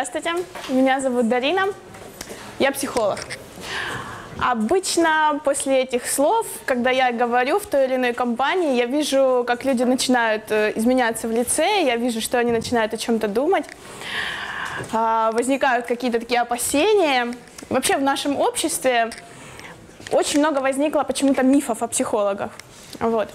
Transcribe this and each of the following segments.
Здравствуйте, меня зовут Дарина, я психолог. Обычно после этих слов, когда я говорю в той или иной компании, я вижу, как люди начинают э, изменяться в лице, я вижу, что они начинают о чем-то думать, а, возникают какие-то такие опасения. Вообще в нашем обществе очень много возникло почему-то мифов о психологах. Вот.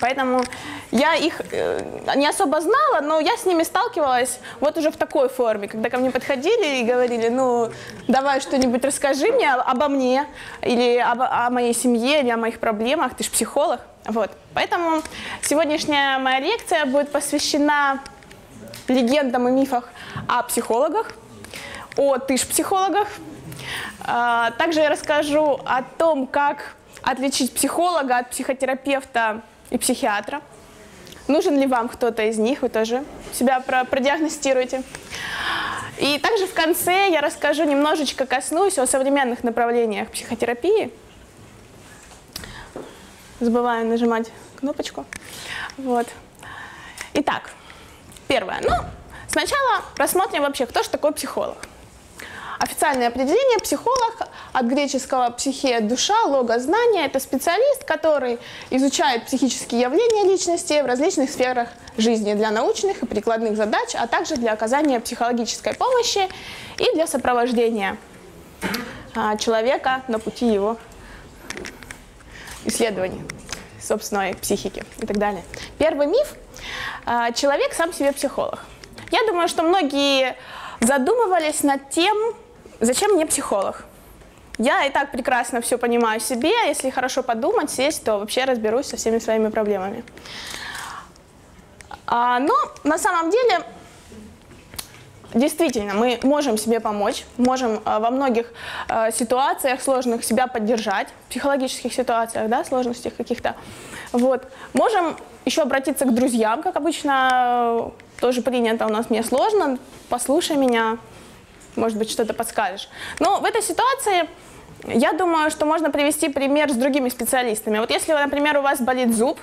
Поэтому я их э, не особо знала, но я с ними сталкивалась вот уже в такой форме, когда ко мне подходили и говорили, ну, давай что-нибудь расскажи мне обо мне, или об, о моей семье, или о моих проблемах, ты же психолог. Вот. Поэтому сегодняшняя моя лекция будет посвящена легендам и мифах о психологах, о ты ж психологах. А, также я расскажу о том, как отличить психолога от психотерапевта и психиатра. Нужен ли вам кто-то из них, вы тоже себя продиагностируете. И также в конце я расскажу немножечко, коснусь о современных направлениях психотерапии. Забываю нажимать кнопочку. Вот. Итак, первое. Ну, сначала рассмотрим вообще, кто же такой психолог. Официальное определение психолог от греческого психия – душа, лого – знание. Это специалист, который изучает психические явления личности в различных сферах жизни для научных и прикладных задач, а также для оказания психологической помощи и для сопровождения а, человека на пути его исследований собственной психики и так далее. Первый миф а, – человек сам себе психолог. Я думаю, что многие задумывались над тем, Зачем мне психолог? Я и так прекрасно все понимаю себе, если хорошо подумать, сесть, то вообще разберусь со всеми своими проблемами. А, но на самом деле, действительно, мы можем себе помочь, можем а, во многих а, ситуациях сложных себя поддержать, психологических ситуациях, да, сложностях каких-то. Вот. Можем еще обратиться к друзьям, как обычно тоже принято у нас, мне сложно, послушай меня, может быть, что-то подскажешь. Но в этой ситуации я думаю, что можно привести пример с другими специалистами. Вот если, например, у вас болит зуб,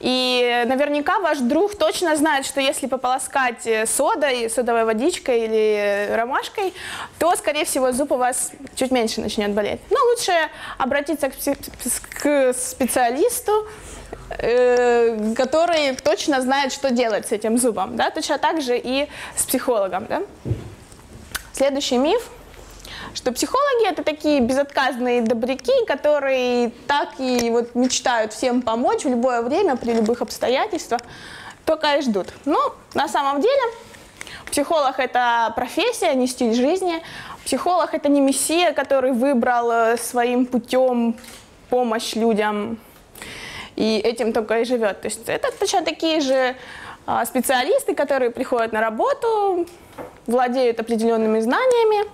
и наверняка ваш друг точно знает, что если пополоскать э, содой, содовой водичкой или ромашкой, то, скорее всего, зуб у вас чуть меньше начнет болеть. Но лучше обратиться к специалисту, э, который точно знает, что делать с этим зубом. Да? Точно так же и с психологом. Да? Следующий миф, что психологи это такие безотказные добряки, которые так и вот мечтают всем помочь в любое время, при любых обстоятельствах, только и ждут. Но на самом деле психолог это профессия, не стиль жизни. Психолог это не мессия, который выбрал э, своим путем помощь людям и этим только и живет. То есть это точно такие же а, специалисты, которые приходят на работу, владеют определенными знаниями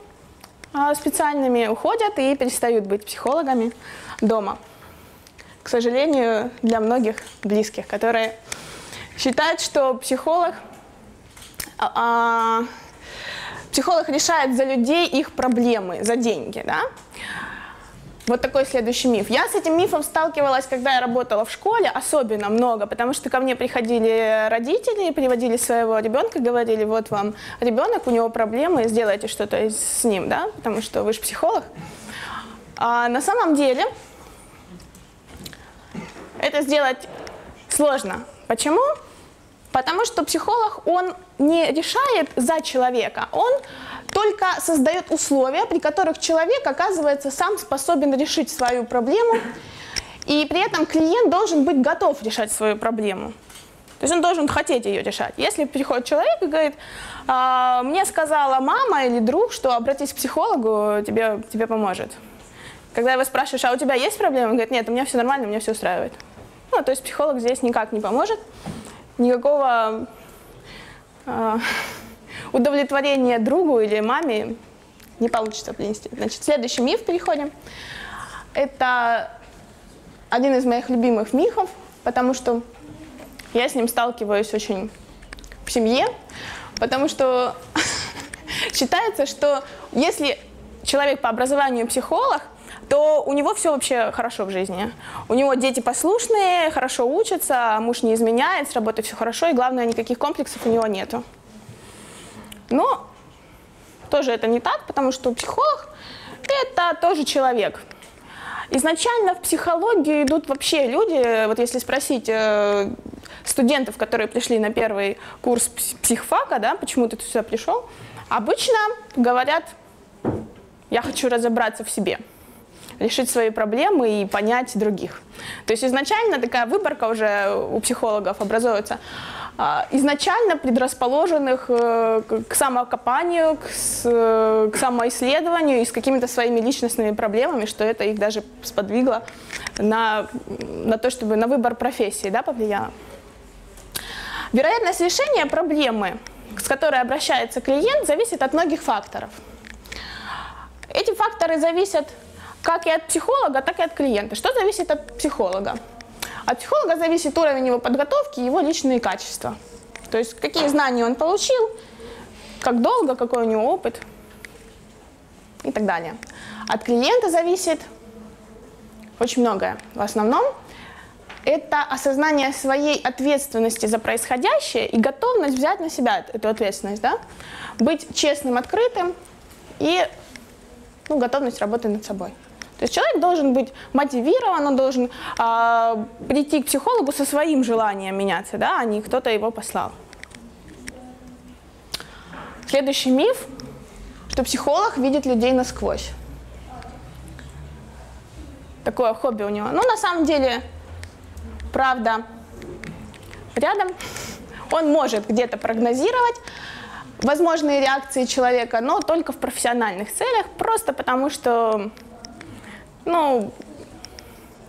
а, специальными, уходят и перестают быть психологами дома. К сожалению, для многих близких, которые считают, что психолог, а, а психолог решает за людей их проблемы, за деньги. Да? Вот такой следующий миф. Я с этим мифом сталкивалась, когда я работала в школе, особенно много, потому что ко мне приходили родители, приводили своего ребенка, говорили, вот вам ребенок, у него проблемы, сделайте что-то с ним, да, потому что вы же психолог. А на самом деле это сделать сложно. Почему? Потому что психолог, он не решает за человека, он только создает условия, при которых человек оказывается сам способен решить свою проблему, и при этом клиент должен быть готов решать свою проблему. То есть он должен хотеть ее решать. Если приходит человек и говорит, а, мне сказала мама или друг, что обратись к психологу, тебе, тебе поможет. Когда его спрашиваешь, а у тебя есть проблемы? Он говорит, нет, у меня все нормально, меня все устраивает. Ну, то есть психолог здесь никак не поможет. Никакого э, удовлетворения другу или маме не получится принести. Значит, следующий миф переходим. Это один из моих любимых мифов, потому что я с ним сталкиваюсь очень в семье, потому что считается, что если человек по образованию психолог, то у него все вообще хорошо в жизни. У него дети послушные, хорошо учатся, муж не изменяет, с работой все хорошо, и главное, никаких комплексов у него нету. Но тоже это не так, потому что психолог – это тоже человек. Изначально в психологию идут вообще люди, вот если спросить э, студентов, которые пришли на первый курс психфака, да, почему ты сюда пришел, обычно говорят, я хочу разобраться в себе решить свои проблемы и понять других. То есть изначально такая выборка уже у психологов образуется а, изначально предрасположенных э, к самокопанию, к, к самоисследованию и с какими-то своими личностными проблемами, что это их даже сподвигло на, на то, чтобы на выбор профессии да, повлияло. Вероятность решения проблемы, с которой обращается клиент, зависит от многих факторов. Эти факторы зависят как и от психолога, так и от клиента. Что зависит от психолога? От психолога зависит уровень его подготовки его личные качества. То есть какие знания он получил, как долго, какой у него опыт и так далее. От клиента зависит очень многое. В основном это осознание своей ответственности за происходящее и готовность взять на себя эту ответственность, да? быть честным, открытым и ну, готовность работать над собой. То есть человек должен быть мотивирован, он должен э, прийти к психологу со своим желанием меняться, да, а не кто-то его послал. Следующий миф, что психолог видит людей насквозь. Такое хобби у него. Ну, на самом деле, правда, рядом. Он может где-то прогнозировать возможные реакции человека, но только в профессиональных целях, просто потому что ну,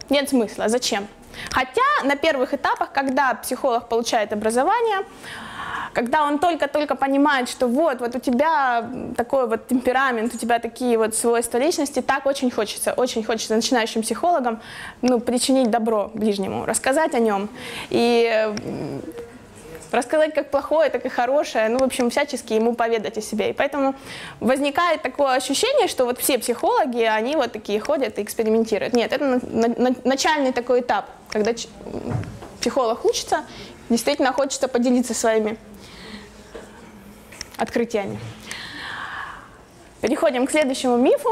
нет смысла. Зачем? Хотя на первых этапах, когда психолог получает образование, когда он только-только понимает, что вот, вот у тебя такой вот темперамент, у тебя такие вот свойства личности, так очень хочется, очень хочется начинающим психологам ну, причинить добро ближнему, рассказать о нем. И рассказать как плохое, так и хорошее, ну, в общем, всячески ему поведать о себе. И поэтому возникает такое ощущение, что вот все психологи, они вот такие ходят и экспериментируют. Нет, это на, на, начальный такой этап, когда психолог учится, действительно хочется поделиться своими открытиями. Переходим к следующему мифу,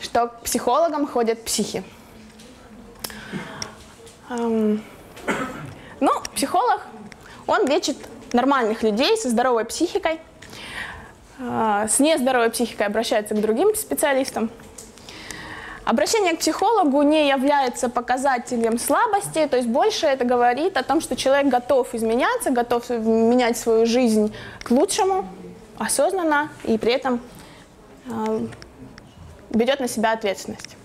что к психологам ходят психи. Эм, ну, психолог он лечит нормальных людей со здоровой психикой. А, с нездоровой психикой обращается к другим специалистам. Обращение к психологу не является показателем слабости, то есть больше это говорит о том, что человек готов изменяться, готов менять свою жизнь к лучшему, осознанно и при этом э, берет на себя ответственность.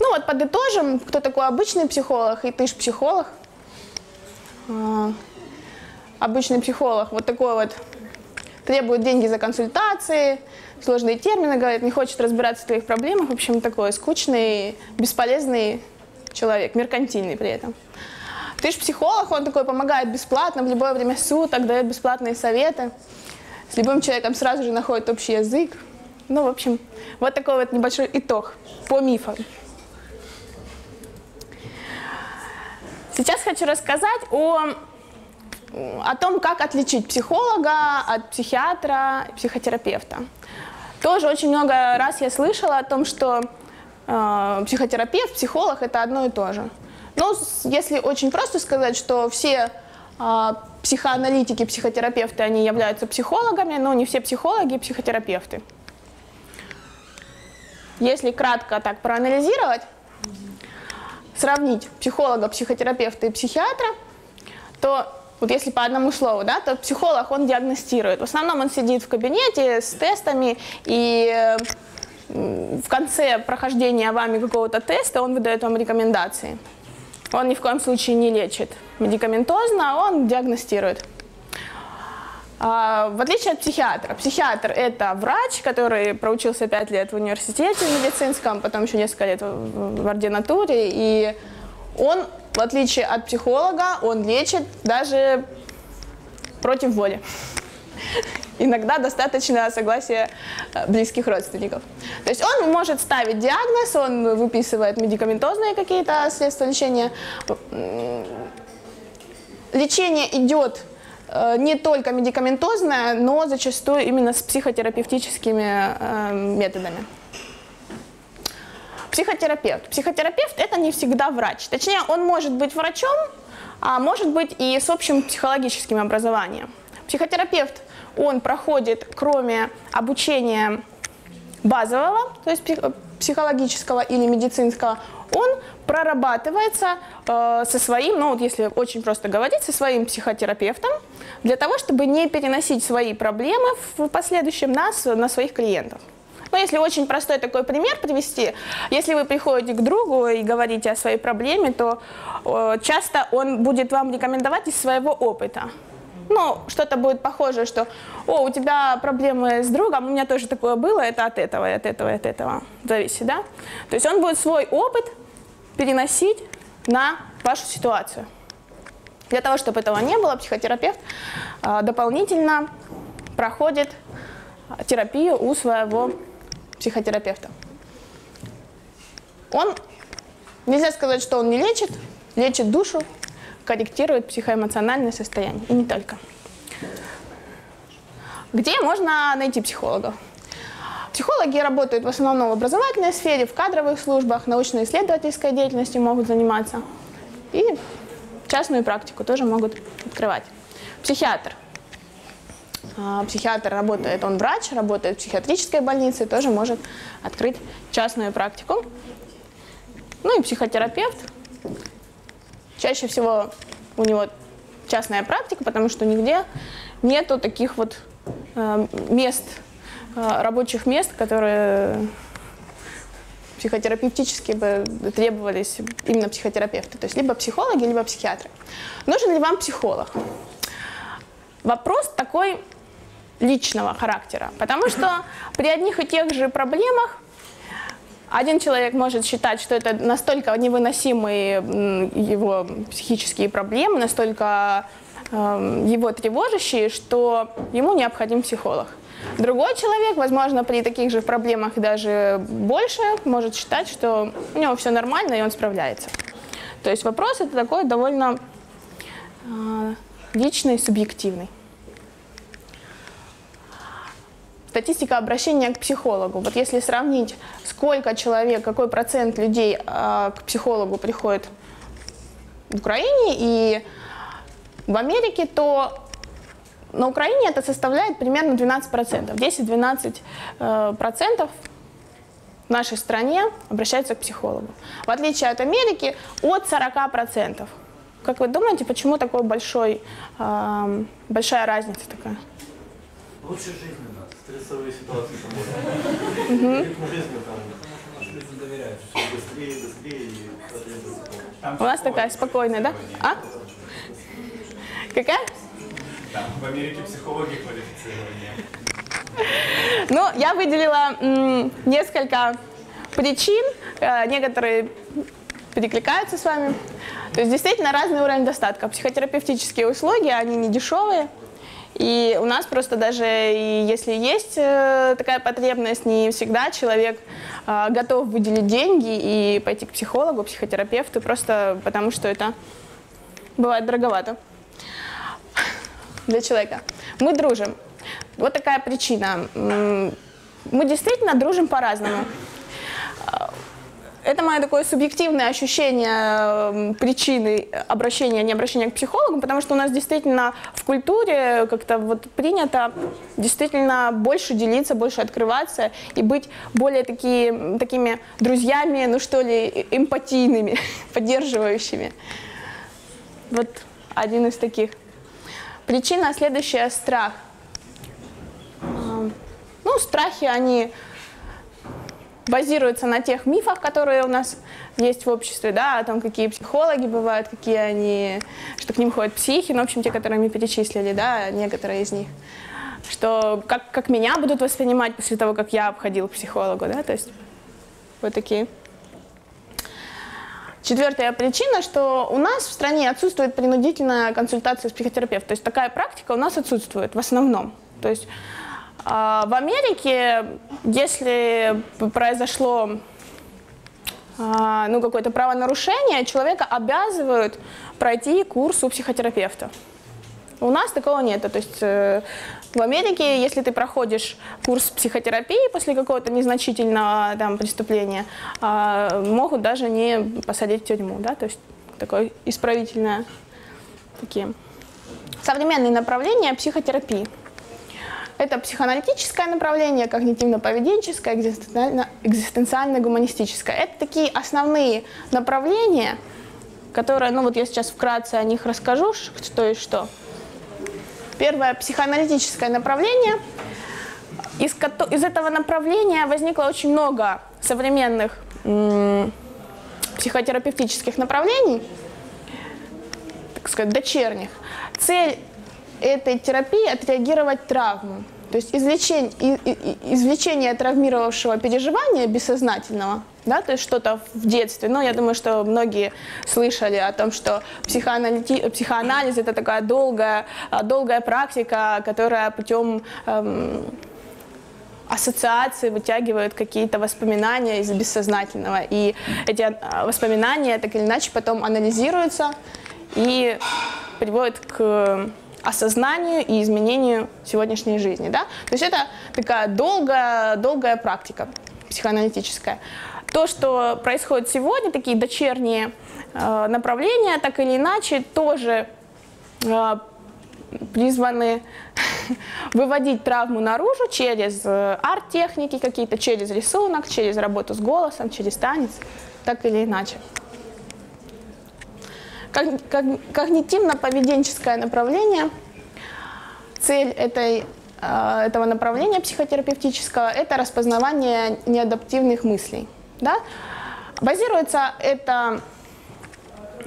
Ну вот подытожим, кто такой обычный психолог и ты ж психолог. Э, обычный психолог вот такой вот требует деньги за консультации, сложные термины говорит, не хочет разбираться в твоих проблемах. В общем, такой скучный, бесполезный человек, меркантильный при этом. Ты же психолог, он такой помогает бесплатно, в любое время суток, дает бесплатные советы. С любым человеком сразу же находит общий язык. Ну, в общем, вот такой вот небольшой итог по мифам. Сейчас хочу рассказать о о том, как отличить психолога от психиатра, психотерапевта. Тоже очень много раз я слышала о том, что э, психотерапевт, психолог это одно и то же. Но если очень просто сказать, что все э, психоаналитики, психотерапевты, они являются психологами, но не все психологи психотерапевты. Если кратко так проанализировать, сравнить психолога, психотерапевта и психиатра, то вот если по одному слову, да, то психолог, он диагностирует. В основном он сидит в кабинете с тестами, и в конце прохождения вами какого-то теста он выдает вам рекомендации. Он ни в коем случае не лечит медикаментозно, он диагностирует. А, в отличие от психиатра. Психиатр – это врач, который проучился 5 лет в университете медицинском, потом еще несколько лет в ординатуре, и он в отличие от психолога, он лечит даже против воли. Иногда достаточно согласия э, близких родственников. То есть он может ставить диагноз, он выписывает медикаментозные какие-то средства лечения. Лечение идет э, не только медикаментозная, но зачастую именно с психотерапевтическими э, методами. Психотерапевт. Психотерапевт это не всегда врач. Точнее, он может быть врачом, а может быть и с общим психологическим образованием. Психотерапевт, он проходит, кроме обучения базового, то есть психологического или медицинского, он прорабатывается э, со своим, ну вот если очень просто говорить, со своим психотерапевтом, для того, чтобы не переносить свои проблемы в последующем на, на своих клиентов. Ну, если очень простой такой пример привести, если вы приходите к другу и говорите о своей проблеме, то э, часто он будет вам рекомендовать из своего опыта. Ну, что-то будет похожее, что, о, у тебя проблемы с другом, у меня тоже такое было, это от этого, от этого, от этого зависит, да? То есть он будет свой опыт переносить на вашу ситуацию. Для того, чтобы этого не было, психотерапевт э, дополнительно проходит терапию у своего психотерапевта. Он, нельзя сказать, что он не лечит, лечит душу, корректирует психоэмоциональное состояние, и не только. Где можно найти психологов? Психологи работают в основном в образовательной сфере, в кадровых службах, научно-исследовательской деятельностью могут заниматься. И частную практику тоже могут открывать. Психиатр. А, психиатр работает, он врач, работает в психиатрической больнице, тоже может открыть частную практику. Ну и психотерапевт. Чаще всего у него частная практика, потому что нигде нету таких вот э, мест, э, рабочих мест, которые психотерапевтически бы требовались именно психотерапевты. То есть либо психологи, либо психиатры. Нужен ли вам психолог? Вопрос такой личного характера. Потому что при одних и тех же проблемах один человек может считать, что это настолько невыносимые его психические проблемы, настолько э, его тревожащие, что ему необходим психолог. Другой человек, возможно, при таких же проблемах даже больше, может считать, что у него все нормально и он справляется. То есть вопрос это такой довольно э, личный, субъективный. статистика обращения к психологу. Вот если сравнить, сколько человек, какой процент людей э, к психологу приходит в Украине и в Америке, то на Украине это составляет примерно 12%. 10-12% э, процентов в нашей стране обращаются к психологу. В отличие от Америки, от 40%. Как вы думаете, почему такой большой, э, большая разница такая? Лучше жизнь стрессовые ситуации там Угу. Ритм жизни там люди доверяют, быстрее, быстрее. У нас такая спокойная, да? А? Какая? Там в Америке психологи квалифицированные. Ну, я выделила несколько причин, э, некоторые перекликаются с вами. То есть действительно разный уровень достатка. Психотерапевтические услуги, они не дешевые. И у нас просто даже если есть э, такая потребность, не всегда человек э, готов выделить деньги и пойти к психологу, психотерапевту, просто потому что это бывает дороговато для человека. Мы дружим. Вот такая причина. Мы действительно дружим по-разному это мое такое субъективное ощущение эм, причины обращения, не обращения к психологу, потому что у нас действительно в культуре как-то вот принято действительно больше делиться, больше открываться и быть более такие, такими друзьями, ну что ли, эмпатийными, поддерживающими. Вот один из таких. Причина следующая – страх. Эм, ну, страхи, они базируется на тех мифах, которые у нас есть в обществе, да, о том, какие психологи бывают, какие они, что к ним ходят психи, ну, в общем, те, которые мы перечислили, да, некоторые из них, что как, как меня будут воспринимать после того, как я обходил к психологу, да, то есть вот такие. Четвертая причина, что у нас в стране отсутствует принудительная консультация с психотерапевтом, то есть такая практика у нас отсутствует в основном, то есть а, в Америке, если произошло а, ну, какое-то правонарушение, человека обязывают пройти курс у психотерапевта. У нас такого нет. То есть э, в Америке, если ты проходишь курс психотерапии после какого-то незначительного там, преступления, э, могут даже не посадить в тюрьму. Да? То есть такое исправительное такие. Современные направления психотерапии. Это психоаналитическое направление, когнитивно-поведенческое, экзистенциально-гуманистическое. Это такие основные направления, которые, ну вот я сейчас вкратце о них расскажу, что и что. Первое психоаналитическое направление. Из, из этого направления возникло очень много современных психотерапевтических направлений, так сказать, дочерних. Цель этой терапии – отреагировать травму. То есть извлечение, извлечение травмировавшего переживания бессознательного, да, то есть что-то в детстве. Ну, я думаю, что многие слышали о том, что психоанализи, психоанализ это такая долгая, долгая практика, которая путем эм, ассоциации вытягивают какие-то воспоминания из бессознательного. И эти э, воспоминания так или иначе потом анализируются и приводят к осознанию и изменению сегодняшней жизни. Да? То есть это такая долгая, долгая практика психоаналитическая. То, что происходит сегодня, такие дочерние э, направления, так или иначе, тоже э, призваны выводить травму наружу через э, арт-техники какие-то, через рисунок, через работу с голосом, через танец, так или иначе. Когнитивно-поведенческое направление. Цель этой, э, этого направления психотерапевтического – это распознавание неадаптивных мыслей. Да? Базируется это,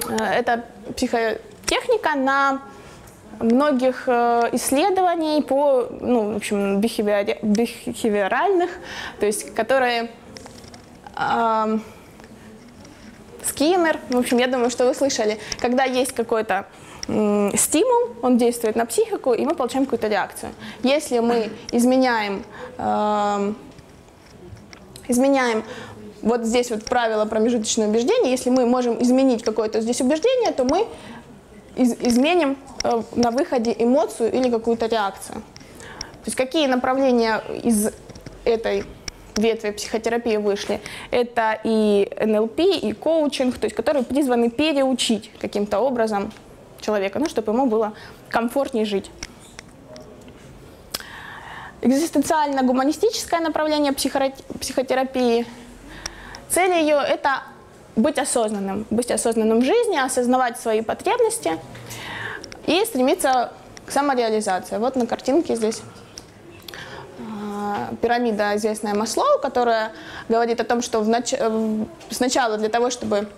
э, эта психотехника на многих э, исследований по, ну, в общем, бихевиоральных, то есть которые Скиннер, в общем, я думаю, что вы слышали, когда есть какой-то стимул, он действует на психику, и мы получаем какую-то реакцию. Если мы изменяем, э, изменяем вот здесь вот правило промежуточного убеждения, если мы можем изменить какое-то здесь убеждение, то мы из, изменим э, на выходе эмоцию или какую-то реакцию. То есть какие направления из этой ветви психотерапии вышли. Это и НЛП, и коучинг, то есть которые призваны переучить каким-то образом человека, ну, чтобы ему было комфортнее жить. Экзистенциально-гуманистическое направление психотерапии. Цель ее – это быть осознанным, быть осознанным в жизни, осознавать свои потребности и стремиться к самореализации. Вот на картинке здесь пирамида известная Маслоу, которая говорит о том, что в нач... сначала для того, чтобы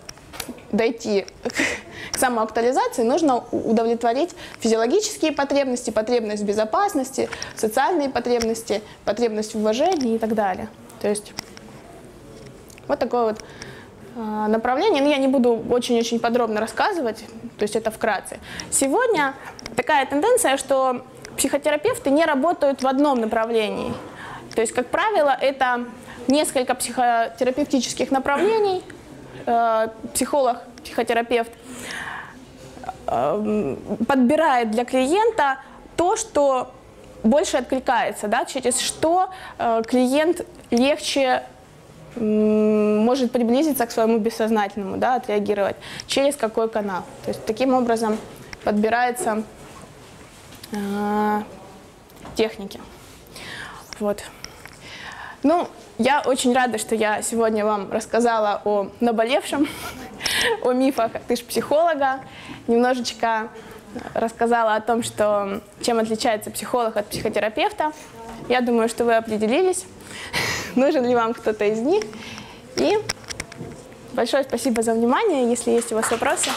дойти к самоактуализации, нужно удовлетворить физиологические потребности, потребность безопасности, социальные потребности, потребность в уважении и так далее. То есть вот такое вот а, направление. Но я не буду очень-очень подробно рассказывать, то есть это вкратце. Сегодня такая тенденция, что психотерапевты не работают в одном направлении. То есть, как правило, это несколько психотерапевтических направлений, э, психолог, психотерапевт э, подбирает для клиента то, что больше откликается, да, через что э, клиент легче может приблизиться к своему бессознательному, да, отреагировать, через какой канал. То есть таким образом подбирается э, техники. Вот. Ну, я очень рада, что я сегодня вам рассказала о наболевшем, о мифах ты ж психолога, немножечко рассказала о том, что, чем отличается психолог от психотерапевта. Я думаю, что вы определились, нужен ли вам кто-то из них. И большое спасибо за внимание. Если есть у вас вопросы.